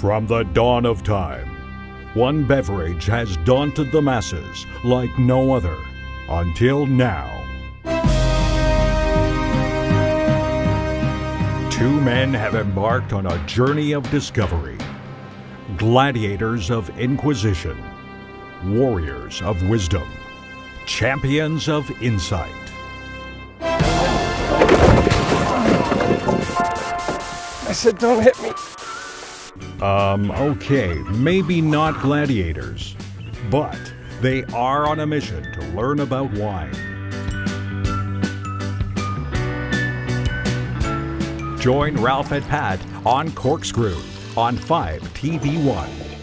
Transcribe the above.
From the dawn of time, one beverage has daunted the masses like no other until now. Two men have embarked on a journey of discovery. Gladiators of Inquisition, warriors of wisdom, champions of insight. I said, don't hit me. Um, okay, maybe not gladiators, but they are on a mission to learn about wine. Join Ralph and Pat on CorkScrewed on 5 TV1.